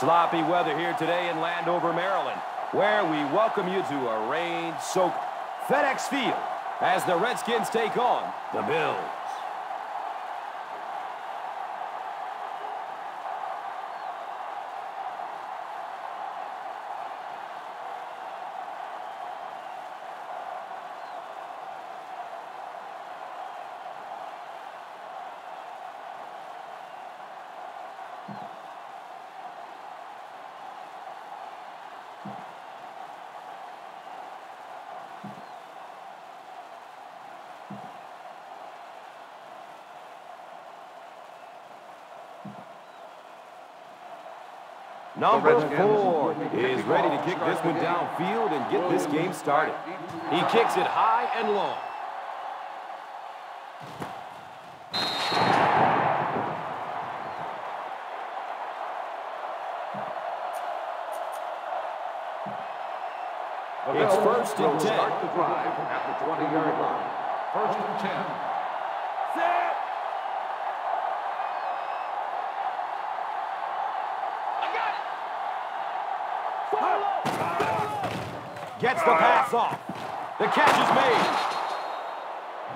Sloppy weather here today in Landover, Maryland, where we welcome you to a rain-soaked FedEx Field as the Redskins take on the Bills. Number four is ready to kick this one downfield and get this game started. He kicks it high and long. It's first and 10. Start the drive at the 20-yard line. First and 10. Gets the pass off. The catch is made.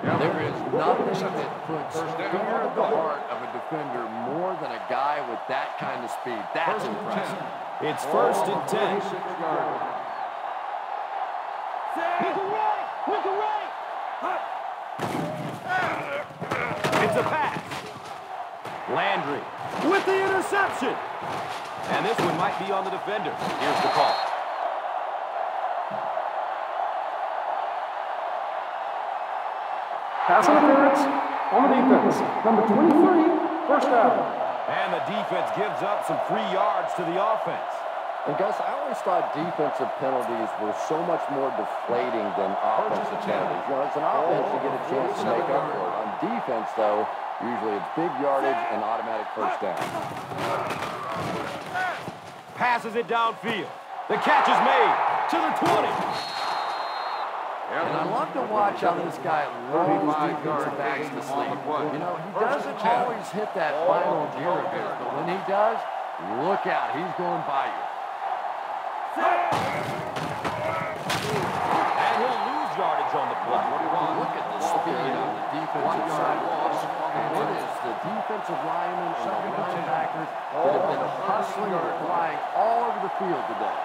There is nothing that puts fear of the heart of a defender more than a guy with that kind of speed. That's First impressive. 10. It's first and 10. 26-yard line. It's a pass. Landry with the interception. And this one might be on the defender. Here's the call. Pass interference on the defense. Number 23, first down. And the defense gives up some free yards to the offense. And Gus, I always thought defensive penalties were so much more deflating than offensive penalties. You know, it's an oh. offense you get a chance to make up for it. On defense, though, usually it's big yardage and automatic first down. Passes it downfield. The catch is made to the 20. And I love to watch how this guy lulls defensive backs to sleep. You know, he doesn't always hit that final gear of his, but when he does, look out. He's going by you. And he'll lose yardage on the play. Look at the speed on the defensive side of the. And it is the defensive linemen and the linebackers that have been hustling and flying all over the field today.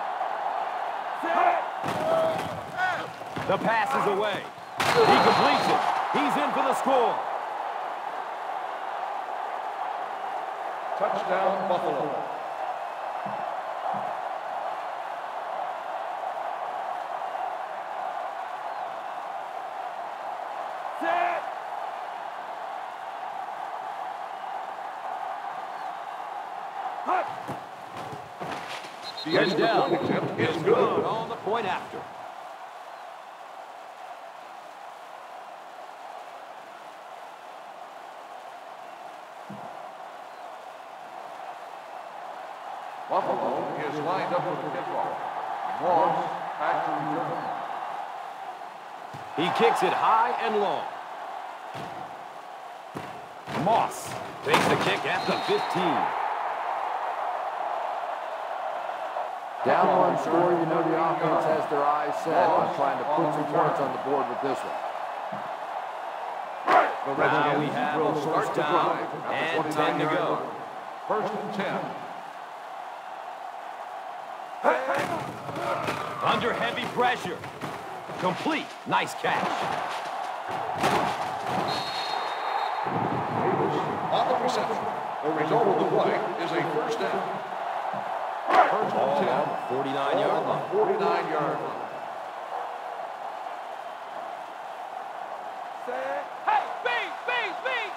The pass is away. He completes it. He's in for the score. Touchdown, Buffalo. The And extra down is good on the point after. Buffalo is lined up with the kickoff. Moss back to return. He kicks it high and long. Moss takes the kick at the 15. Down one score, you know the offense has their eyes set on trying to put some points on the board with this one. Now we have a start first the down and the 10 to go. First and 10. Under heavy pressure. Complete. Nice catch. On the reception. The result of the play is a first down. First Ball and 10. on the 49-yard line. 49-yard line. Hey, speed, speed, speed.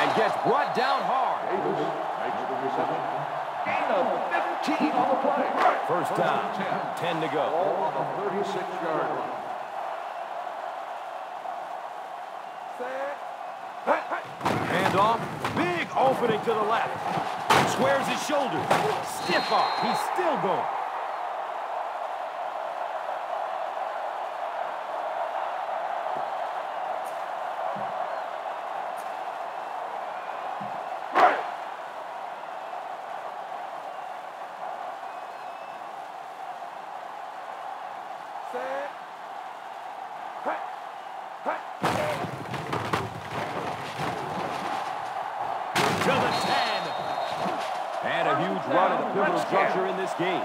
And gets brought down hard. Davis makes the reception. Gain of 15 on the play. First down. and 10 to go. Ball on the 36-yard line. Hand off. Big opening to the left. Squares his shoulders. Stiff arm. He's still going. to the 10. And a huge run at a pivotal juncture in this game.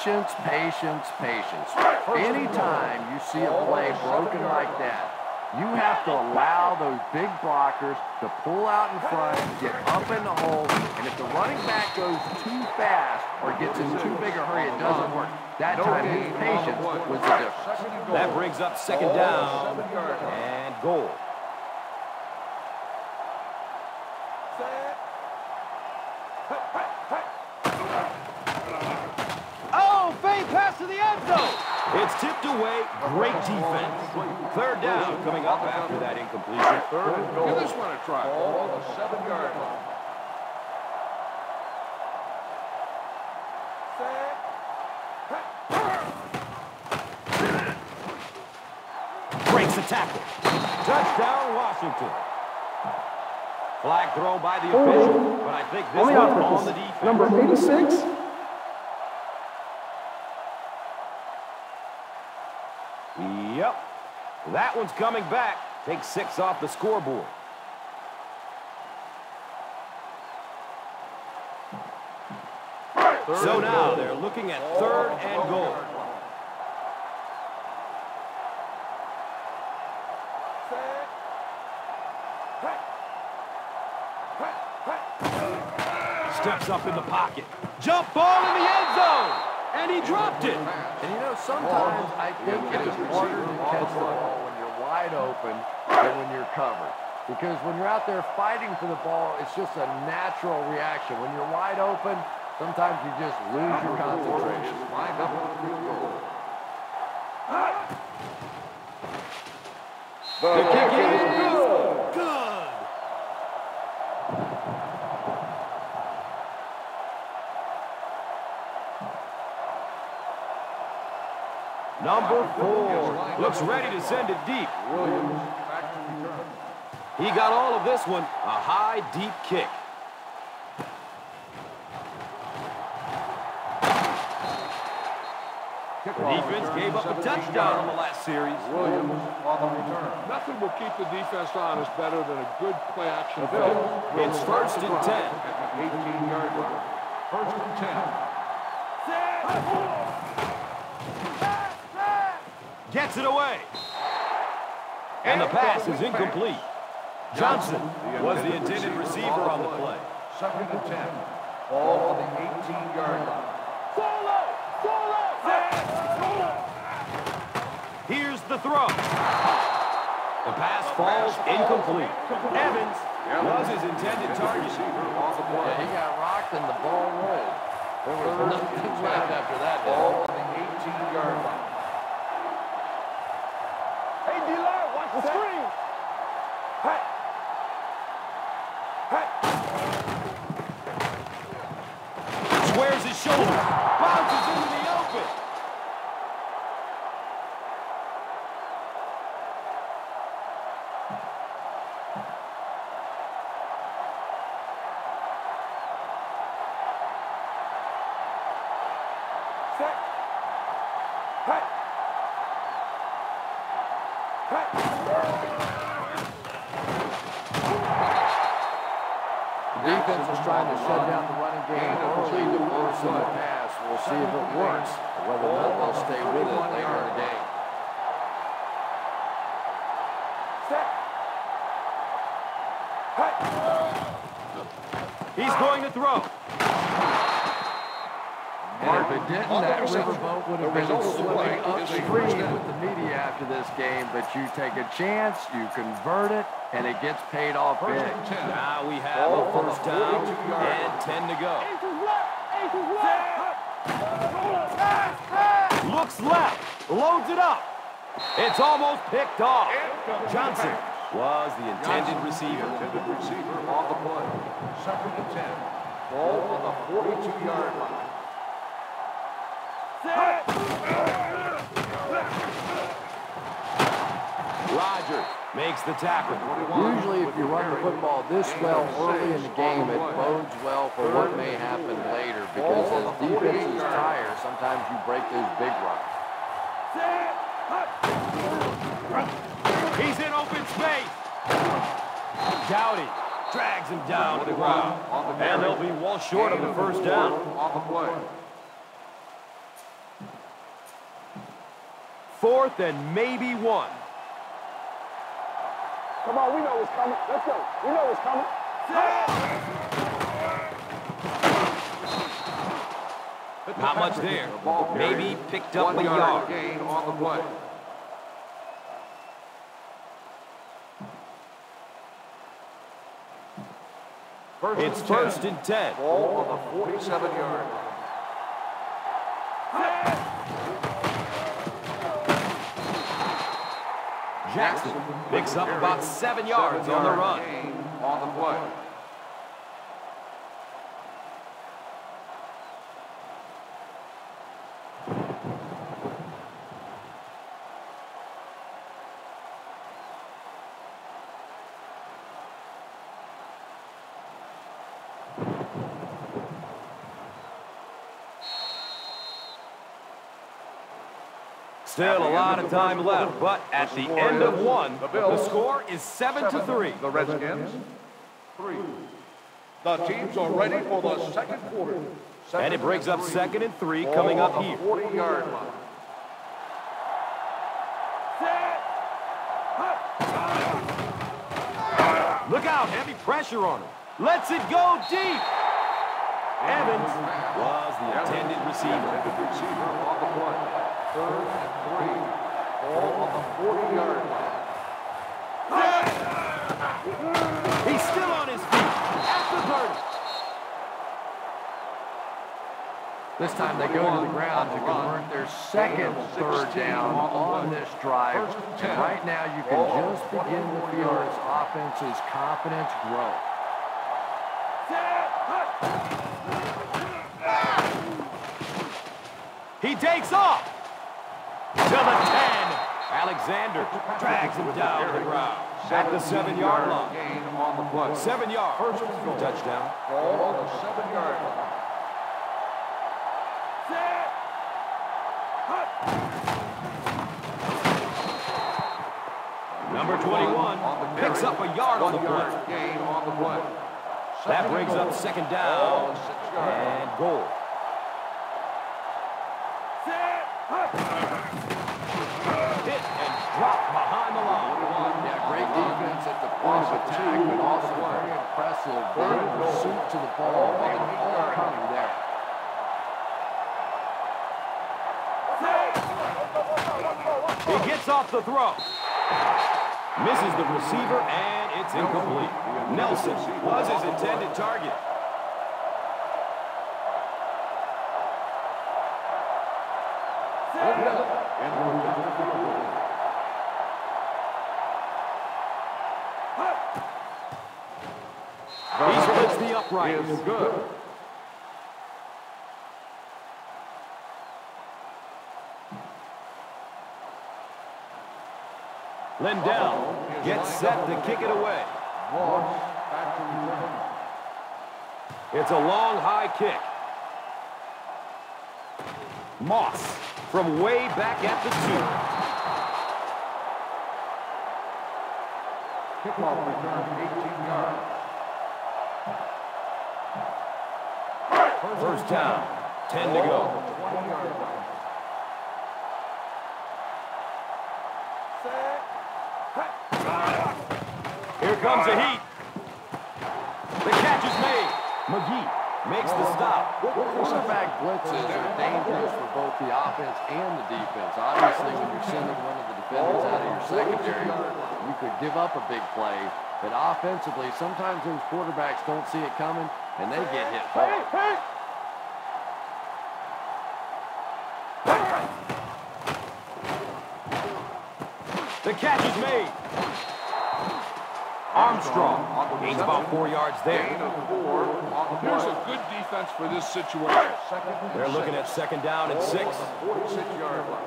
Patience, patience, patience. Anytime you see a play broken like that, you have to allow those big blockers to pull out in front, get up in the hole, and if the running back goes too fast or gets in too big a hurry, it doesn't work. That time, his patience was the difference. That brings up second down and goal. Oh, fake pass to the end zone. It's tipped away. Great defense. Third down coming up after that incompletion. Third and goal. Give this one a try. Ball on the seven-yard line. Breaks the tackle. Touchdown, Washington. Flag thrown by the official, but I think this On one the on the defense. number 86, Yep. That one's coming back. Take six off the scoreboard. So now they're looking at third and goal. Steps up in the pocket. Jump ball in the end zone. And he dropped it. And you know, sometimes I think it is harder to catch the ball when you're wide open than when you're covered. Because when you're out there fighting for the ball, it's just a natural reaction. When you're wide open, sometimes you just lose your concentration. Lined up for the field goal. The kick is good. Number four looks ready to send it deep. Williams back to return. He got all of this one, a high, deep kick. The defense gave up a touchdown on the last series. Williams on the return. Nothing will keep the defense honest better than a good play-action film. It's first and 10. 18-yard line. First and 10. Gets it away. And the pass is incomplete. Johnson was the intended receiver on the play. Second and 10. Ball on the 18-yard line. Here's the throw. The pass falls incomplete. Evans was his intended target. On the Yeah, play. he got rocked and the ball rolled. There was nothing left after that. Ball Dale. on the 18-yard line. Hey, D-Line, watch the screen. Hey. Hey. Squares his shoulder. Bounces into the open. Set. Hey. Hey. The defense is trying to shut down the running game early to force them to pass. We'll see if it works. Whether or not they'll stay with it later in the game. He's going to throw. And if it didn't, that riverboat would have been result of the play swimming is a first upstream with the media after this game. But you take a chance, you convert it, and it gets paid off big. Now we have oh, a first down and 10 to go. Looks left. Loads it up. It's almost picked off. Johnson was the intended receiver. Intended receiver on the play. Second and 10. Ball on the 42-yard line. Rogers makes the tackle. Usually, if you run the football this well early in the game, it bodes well for what may happen later because as defenses tire, sometimes you break those big runs. He's in open space. Dowdy Drags him down to the ground. And they'll be well short of the first down. On the play. Fourth and maybe one. Come on, we know what's coming. Let's go. We know what's coming. Not much there. Ball carried. Maybe picked up a One yard yard. gain on the play. First It's and first 10. and 10. Ball on the 47-yard Jackson picks up about seven yards on the run. on the play. Still a lot of time left, but at the end of one, the score is seven to three. The Redskins, three. The teams are ready for the second quarter. And it brings up second and three coming up here. 40-yard line. Look out, heavy pressure on him. Lets it go deep. Evans was the intended receiver. Receiver on the play. Third and three. Ball on the 40-yard line. He's still on his feet at the 30. This time they go to the ground to convert their second third down on this drive. And right now you can just begin to feel this offense's confidence grow. He takes off to the 10. Alexander drags him down to the ground at the seven-yard line. Gain on the play. Seven yards. First Touchdown. Ball on the seven-yard line. Number 21 picks up a yard on the play. Gain on the play. That brings up second down on the six-yard line. and goal. Hit and drop behind the line. Yeah, great defense at the point of attack, but also very impressive. Their pursuit to the ball, they had all coming there. He gets off the throw. Misses the receiver, and it's incomplete. Nelson was his intended target. He upright. Is good. Lindell gets set to kick it away. Moss back to return. It's a long, high kick. Moss from way back at the two. Kickoff return 18 yards. First down, 10 to go. Here comes the heat. The catch is made. McGee makes the stop. Quarterback blitzes are dangerous for both the offense and the defense. Obviously, when you're sending one of the defenders out of your secondary, you could give up a big play. But offensively, sometimes those quarterbacks don't see it coming, and they get hit hard. The catch is made. Armstrong gains about four yards there. of four on the Here's a good defense for this situation. They're looking at second down and six. 46-yard line.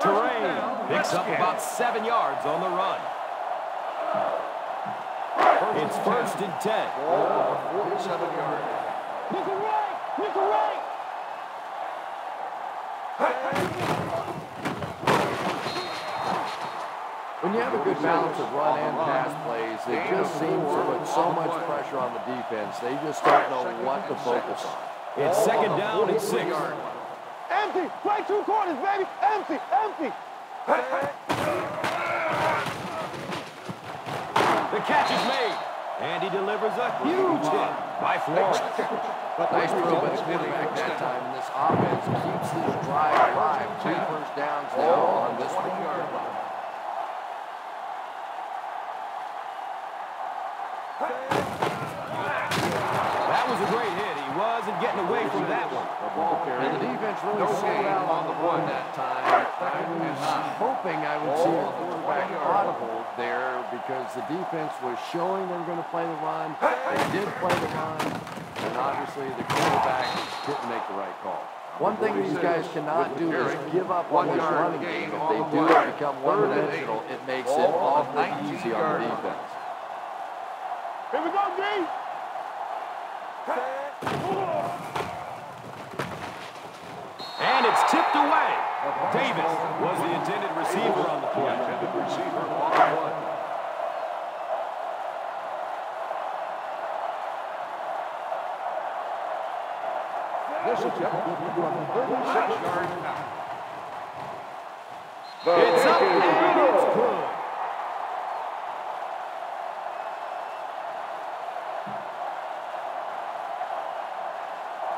Torain picks up about seven yards on the run. It's first and 10. Ball on the 47-yard. When you have a good balance of run and pass plays, it just seems to put so much pressure on the defense. They just don't know what to focus on. It's second down and six. Empty. Play two quarters, baby. Empty. Empty. The catch is made. And he delivers a huge hit by Florence. Nice throw by the quarterback that time, and this offense keeps this drive alive. Two first downs now oh, on this one. That was a great hit. He wasn't getting away from that one. And the defense really sold out on the one that time. I was hoping I would see the quarterback audible there because the defense was showing they were going to play the run. They did play the run, and obviously the quarterback didn't make the right call. One thing these guys cannot do is give up on this running game. If they do it become one-dimensional, it makes it awfully easy on the defense. Here we go, D. And it's tipped away. Davis was the intended receiver on the play. Intended receiver on the play. This attempt will on the 36-yard out. It's up and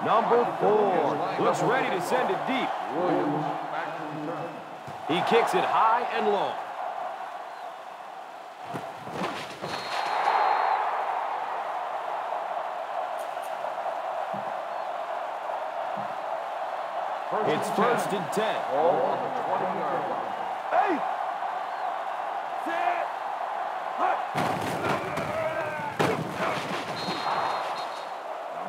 Number four looks ready to send it deep. He kicks it high and low. It's first and ten. Ball on the 20-yard line. Hey.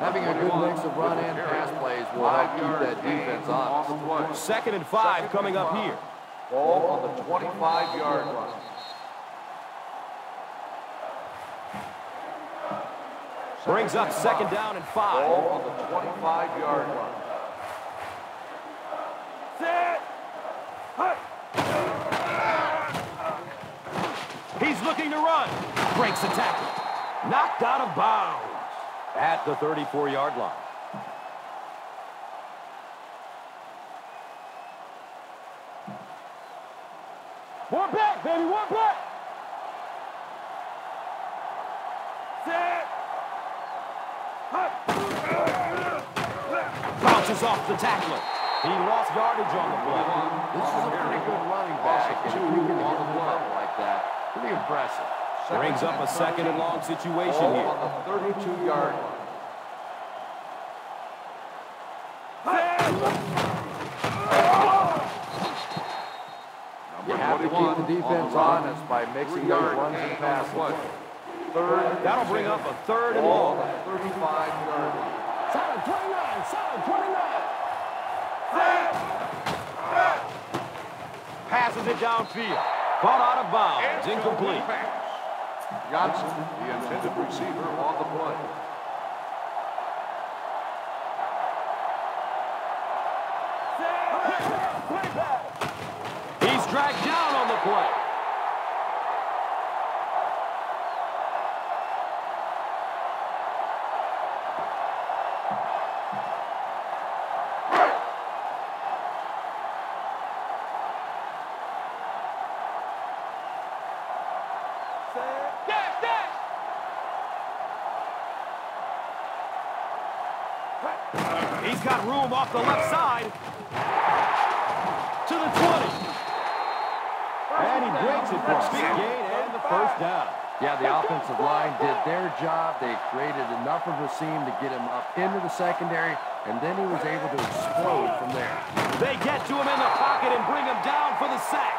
Having a good mix of run and pass plays will help keep that defense honest. Second and five coming up here. Ball on the 25-yard line. Brings up second down and five. Ball on the 25-yard line. He's looking to run. Breaks the tackle. Knocked out of bounds at the 34-yard line. One back, baby. One back. Set. Bounces off the tackler. He lost yardage on the play. This is a pretty good running back, and if you can hit him up like that, pretty impressive. Brings up a second and long situation Ball here. on the 32-yard line. You have to keep the defense honest by mixing those runs and passes. Third. That'll bring up a third and long. on 35-yard. Solid 29. Solid 29. Passes it downfield. Caught out of bounds. Incomplete. Johnson, the intended receiver on the play. He's dragged down on the play. Dash, dash. He's got room off the left side. To the 20. And he breaks it for a big gain and the first down. Yeah, the offensive line did their job. They created enough of a seam to get him up into the secondary, and then he was able to explode from there. They get to him in the pocket and bring him down for the sack.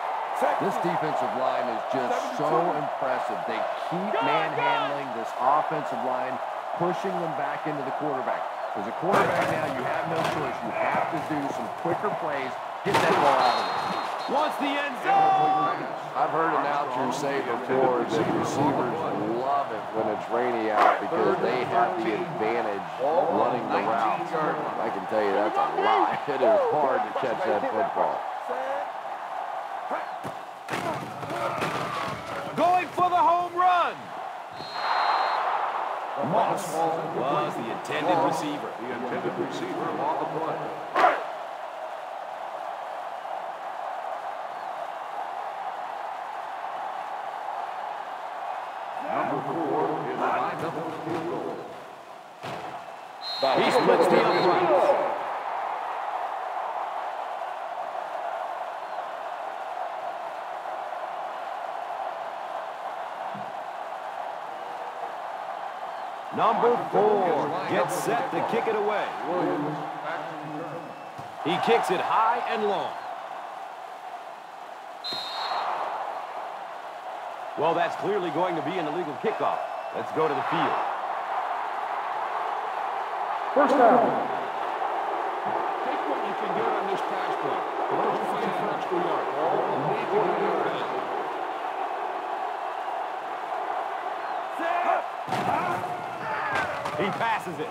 This defensive line is just so impressive. They keep manhandling this offensive line, pushing them back into the quarterback. As a quarterback now, you have no choice. You have to do some quicker plays, get that ball out of there. Wants the end zone. I've heard an announcers say before that receivers love it when it's rainy out because they have the advantage running the route. I can tell you that's a lie. It is hard to catch that football. Going for the home run. Was the intended receiver. The intended receiver on all the play. Number four is lined up for field goal. He splits the uprights. Number four gets set to kick it away. Williams back to return. He kicks it high and long. Well, that's clearly going to be an illegal kickoff. Let's go to the field. First down. Take what you can get on this pass play. Don't find an extra yard. You need to get it back. He passes it.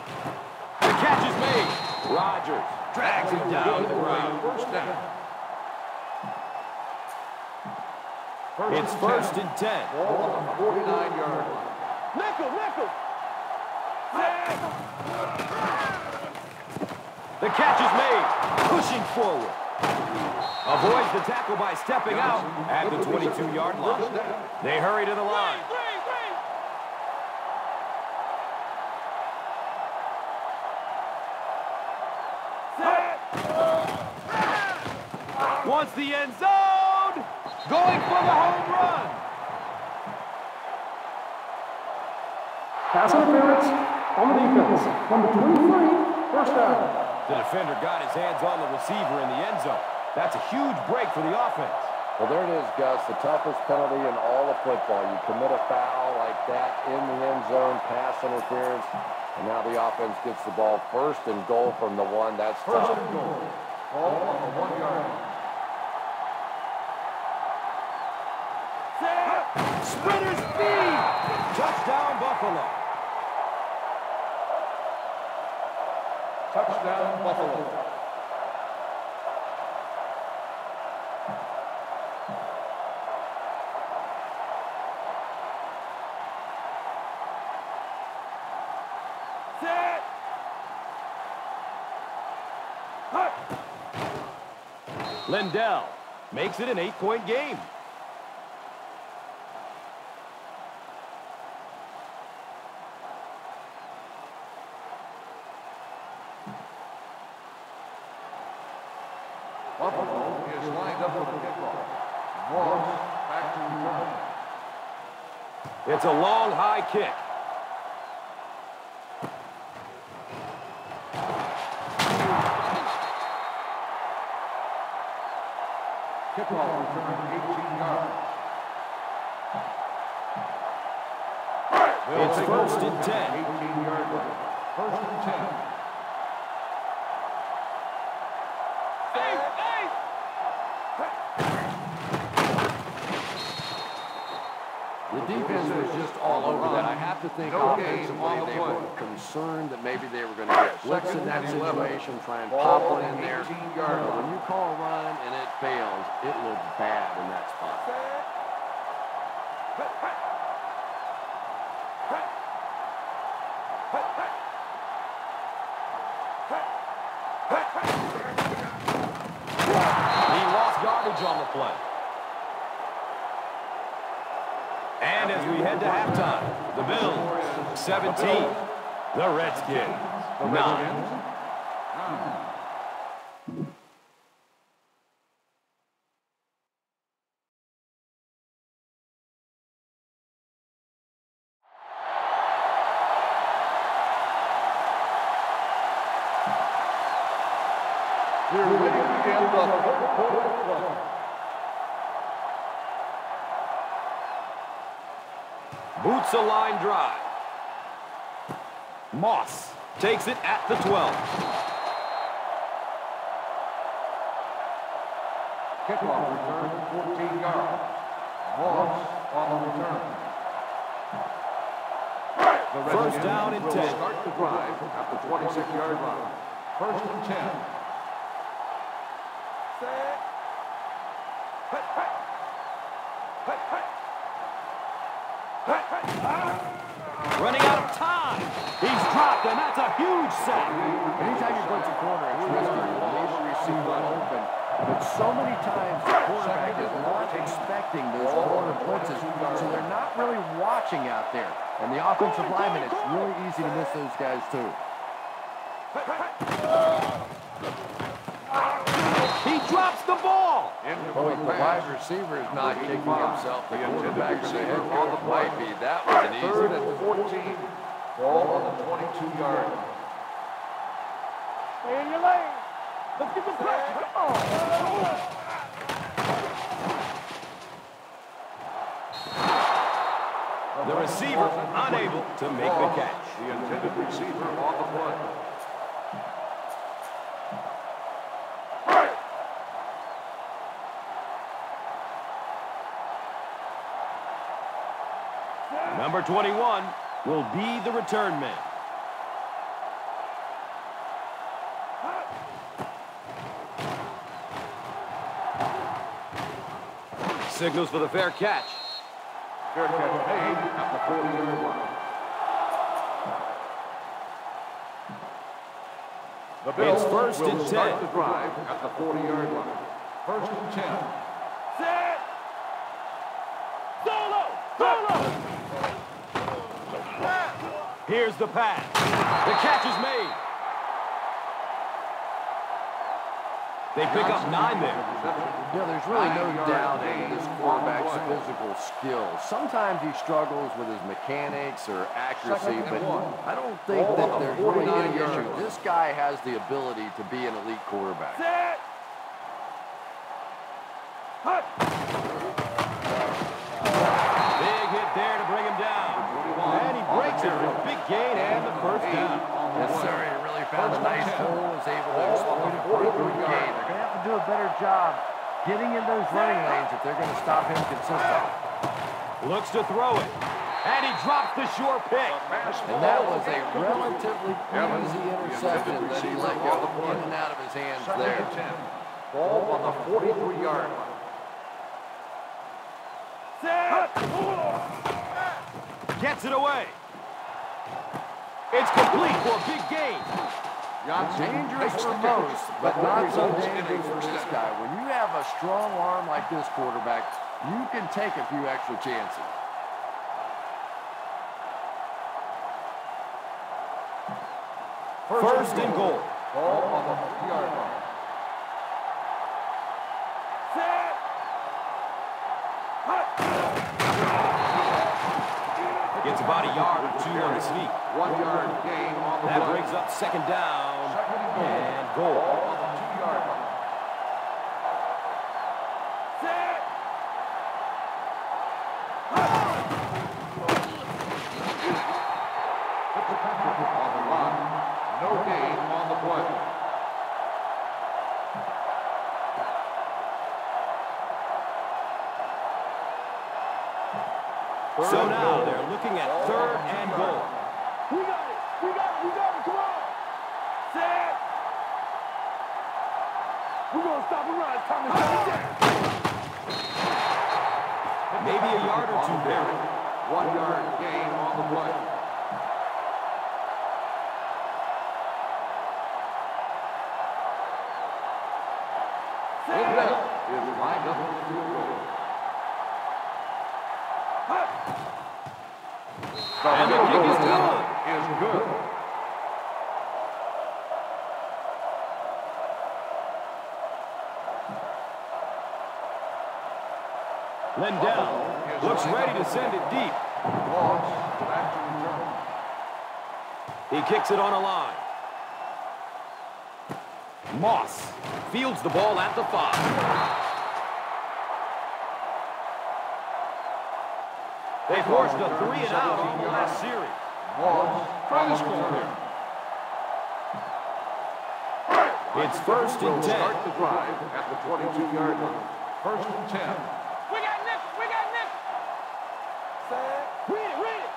The catch is made. Rodgers drags him down to the ground. First down. It's first and ten. Ball on 49-yard line. Nickel, nickel. The catch is made. Pushing forward. Avoids the tackle by stepping out at the 22-yard line. They hurry to the line. Wants the end zone. Going for the home run. Pass interference on the defense. Number 23, first down. The defender got his hands on the receiver in the end zone. That's a huge break for the offense. Well, there it is, Gus. The toughest penalty in all of football. You commit a foul like that in the end zone, pass interference, and now the offense gets the ball first and goal from the one. That's First tough. Touchdown, Buffalo. Touchdown, Buffalo. Lindell makes it an eight-point game. Buffalo is lined up for the kickoff. Moss back to return. It's a long, high kick. Kickoff return 18 yards. It's first and 10. 18-yard line. First and 10. The defense was just all over that. I have to think No offensively they were concerned that maybe they were going to get blitzed in that Second and 11. situation, try and pop on one in there. 18-yard But When you call a run and it fails, it looks bad in that spot. He lost yardage on the play. And as we to halftime, the Bills, 17. The Redskins, 9. We're ready to begin the fourth quarter. Boots a line drive. Moss takes it at the 12. Kickoff return, 14 yards. Moss on the return. The First down and 10. start the drive at the 26-yard line. First and 10. Running out of time. He's dropped, and that's a huge sack. Anytime you blitz a corner, it's risky. You leave the receiver open. But so many times, the quarterback is not expecting those corner blitzes, so they're not really watching out there. And the offensive lineman, it's really easy to miss those guys, too. He drops the ball. Oh, the wide receiver is not kicking himself. The quarterback or the head coach might be. That was an easy Third and 14. Ball on the 22-yard line. Stay in your lane. Let's get the pressure. Come on. The receiver unable to make the catch. The intended receiver on the play. Number 21 will be the return man. Signals for the fair catch. Fair catch made at the 40-yard line. The Bills It's first and start 10. the drive at the 40-yard line. First and 10. Set. Solo. Solo. Here's the pass. The catch is made. They pick up nine there. Yeah, there's really no doubt in this quarterback's physical skills. Sometimes he struggles with his mechanics or accuracy, but I don't think that there's really any issue. This guy has the ability to be an elite quarterback. Set. Hut. Big hit there to bring him down. And he breaks it for a big gain and the first down. Yes, sir. He really found a nice hole, was able to exploit it for a good gain. They're going to have to do a better job getting in those running lanes if they're going to stop him consistently. Looks to throw it. And he drops the short pick. And that was a relatively easy interception that he let go in and out of his hands there. Ball on the 43-yard line. Gets it away. It's complete for a big gain. Dangerous for most, but not so dangerous for this guy. When you have a strong arm like this quarterback, you can take a few extra chances. First and goal. Ball on the 50-yard line. Yard or two on the sneak. One-yard gain on the That brings up second down and goal. and Ball goal. on the two-yard line. Set. Fitzpatrick on the run. No gain on the play. So now they're looking at third and goal. We got it. We got it. We got it. Come on. Set. We're going to stop and run. It's time to shut it down. Maybe a yard or two there. One-yard gain on the play. Lindell is lined up for the field goal. And the kick is good. Is good. Lindell looks ready to send it deep. He kicks it on a line. Moss fields the ball at the five. They forced a three and out on the last series. Moss Try to the score here. It's first and ten. start the drive at the 22-yard line. First and 10. We got Nick. We got Nick. Read it. Read it.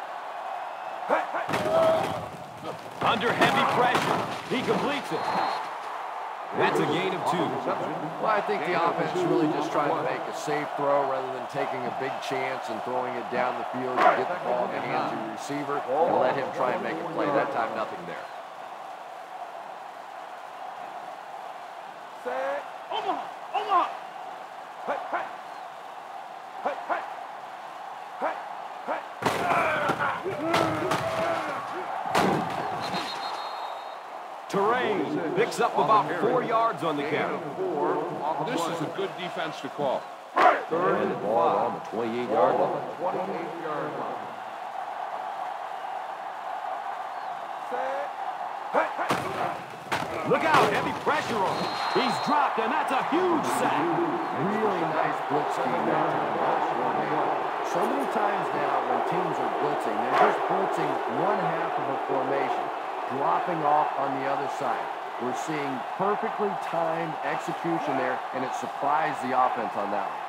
Under heavy pressure. He completes it. That's a gain of two. Well, I think the offense really just trying to make a safe throw rather than taking a big chance and throwing it down the field to get the ball in the hands of receiver and let him try and make a play. That time, nothing there. Omaha. Omaha. Hey, hey. Hey, hey. Hey, hey. Torain picks up about four yards on the carry. Four on the This is a good defense to call. Third And ball on five. the 28-yard line. 28-yard line. Look out, heavy pressure on him. He's dropped, and that's a huge sack. Really nice blitz scheme that time the short. So many times now when teams are blitzing, they're just blitzing one half of a formation, dropping off on the other side. We're seeing perfectly timed execution there, and it surprised the offense on that one.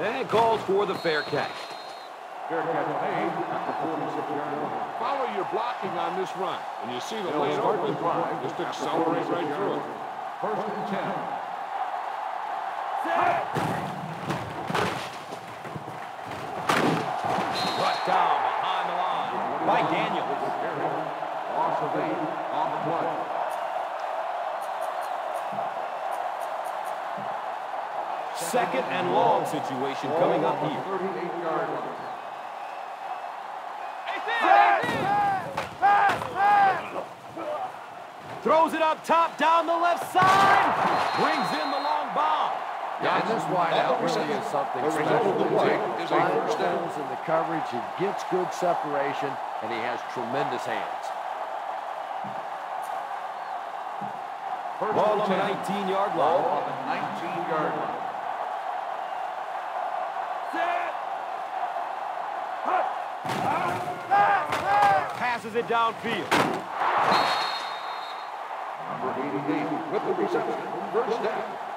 And it calls for the fair catch. Fair catch made at the 46-yard line. Follow your blocking on this run. and you see the They'll lane open, drive just accelerate right through it. First and 10. Brought by Daniels. Loss of eight on the play. Second and long situation coming up here. 38-yard line. Throws it up top, down the left side. Brings in the long bomb. Yeah, and this wideout really is something The special. the He play is a first down. in the coverage, he gets good separation, and he has tremendous hands. First Ball on the 19-yard Ball line. on the 19-yard line. Passes it downfield. Number 88 with the reception. First down.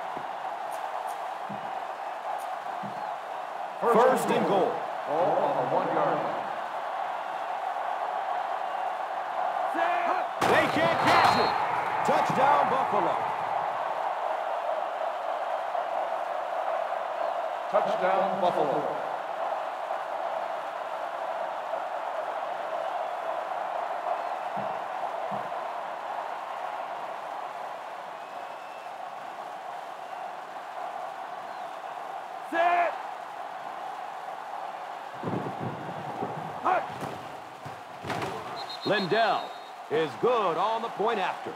First and goal. Ball on the one-yard line. They can't catch it. Touchdown, Buffalo. Touchdown, Buffalo. Lindell is good on the point after.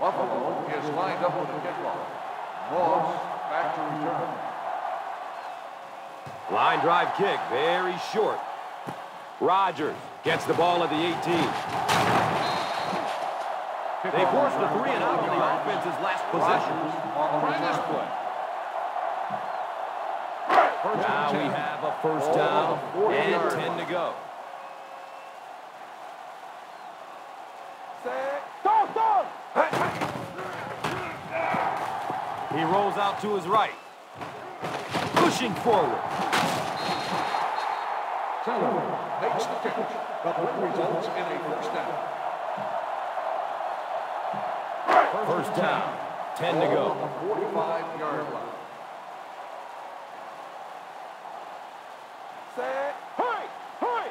Buffalo is lined up with a kickoff. Moss back to return. Line drive kick, very short. Rogers gets the ball at the 18. They forced a three and out on the offense's last possession. On Try this play. First Now we have a first down on the 40 and yard 10 to go. He rolls out to his right. Pushing forward. Center makes the catch. The play results in a first down. First down. 10 to go. 45-yard line. Hurry, hurry.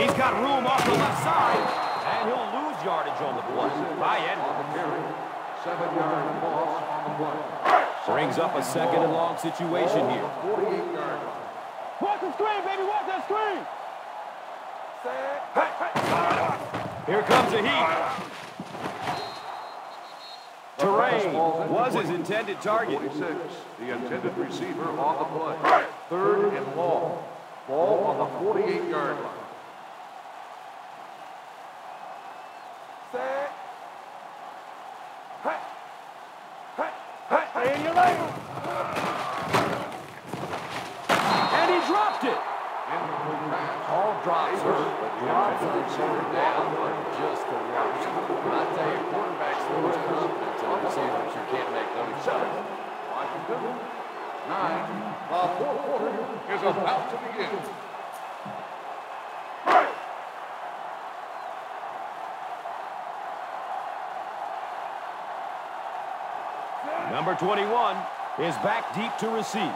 He's got room off the left side, and he'll lose yardage on the play. By On Edwards. the carry. Seven-yard loss on the play. Brings up a second and long situation here. 48-yard line. Watch the screen, baby. Watch that screen. Here comes a heat. Torain was his intended target. 46, the intended receiver on the play. Third and long. Ball on the 48-yard line. you later. And he dropped it. Incomplete pass. All drops hurt, but drops on third down are just the worst. When I tell you, quarterbacks lose confidence in receivers who can't make those shots. Washington, nine. The fourth quarter is about to begin. Number 21 is back deep to receive.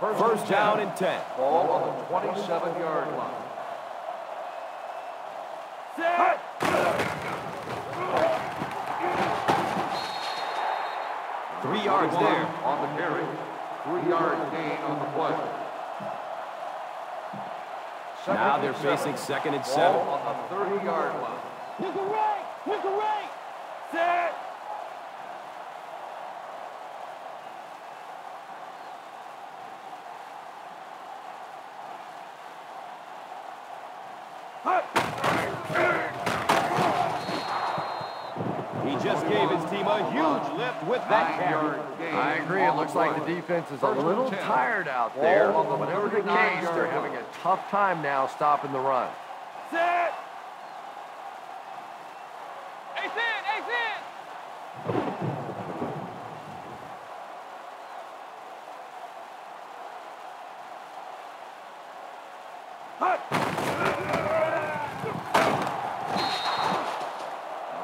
First down and 10. Ball on the 27-yard line. Three yards there. On the carry. Three-yard gain on the play. Second Now they're seven. facing second and Ball seven. on the 30-yard line. Nickel right. Nickel right. Set. He just gave his team a huge lift with that carry. I agree. It looks like the defense is a little tired out there. Whatever the case, they're having a tough time now stopping the run. Set. Ace in. Ace in.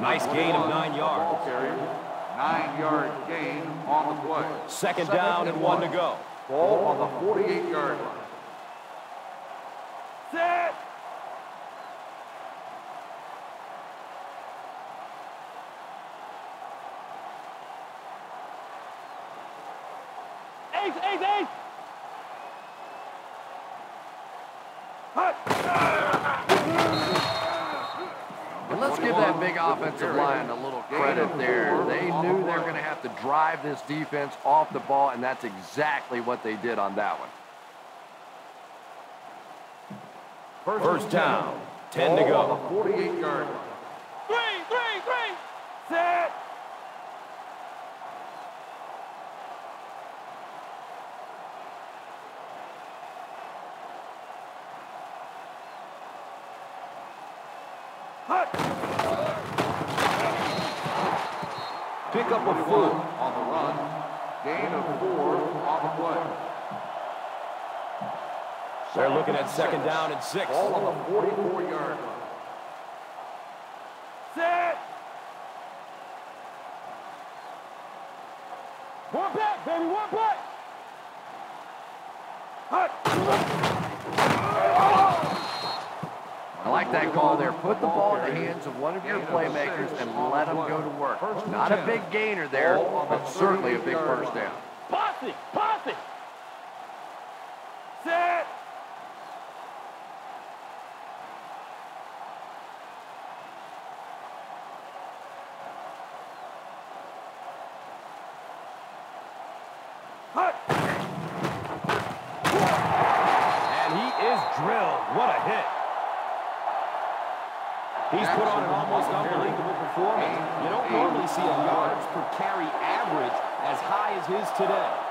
Nice gain of nine yards. Ball carrier. Nine-yard gain on the play. Second down and one to go. Ball on the 48-yard line. Set. Ace, ace, ace. And let's give that big offensive line a little credit there. They knew they were going to have to drive this defense off the ball, and that's exactly what they did on that one. First down, 10 to go. 48-yard line. Three, three, three. Set. Up a four. on the run. Gain of four on the play. They're looking at second down and six. Ball on the 44-yard line. Set. One back, baby, one back. I like that call there. Put the ball in the hands of one of your playmakers and let them go to work. Not a big gainer there, but certainly a big first down. Posse, posse. Set. And he is drilled. What a hit. He's put on an almost unbelievable performance. You don't normally see a yards per carry average as high as his today.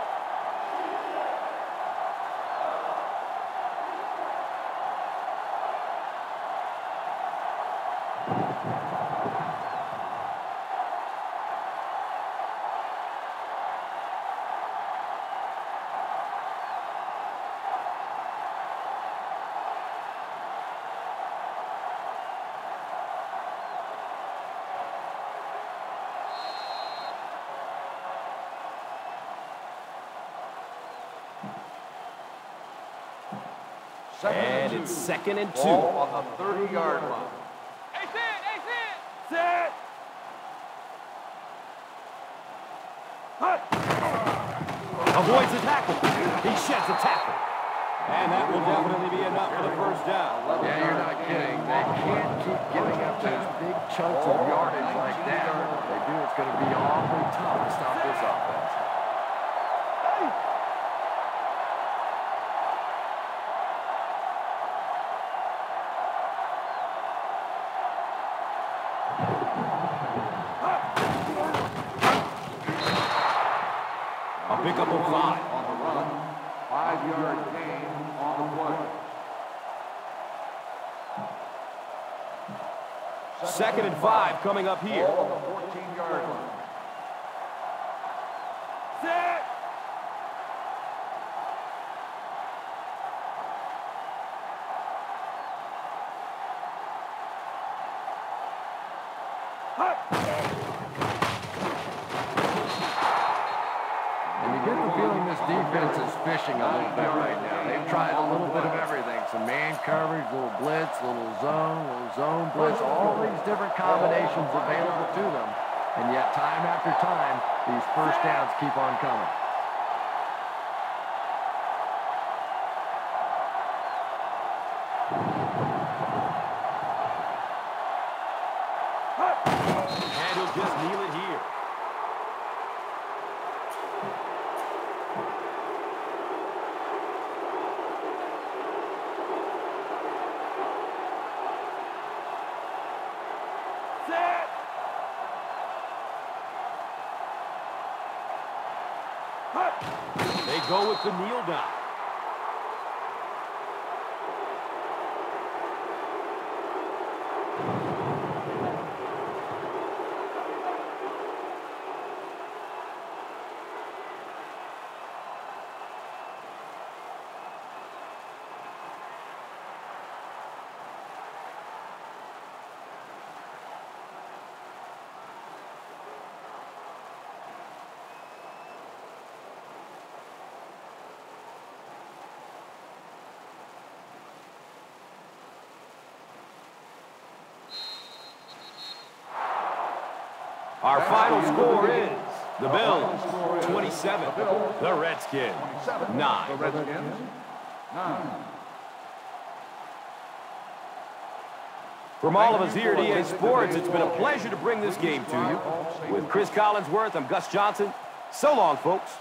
Second And and it's second and two. Ball on the 30-yard line. Ace in, ace in. Set. Avoids the tackle. He sheds a tackle. And that will definitely be enough for the first down. Yeah, you're not kidding. They can't keep giving up those big chunks of yardage like that. If they do, it's going to be awfully tough to stop this offense. A pickup of five. On the run, five-yard gain on the play. Second and five coming up here. Blitz, all these different combinations available to them. And yet time after time, these first downs keep on coming. And he'll just kneel it here. Set. They go with the kneel down. Our final score is the Bills 27, the Redskins The 9. Redskins, nine. From all of us here at EA Sports, it's been a pleasure to bring this game to you. With Chris Collinsworth, I'm Gus Johnson. So long, folks.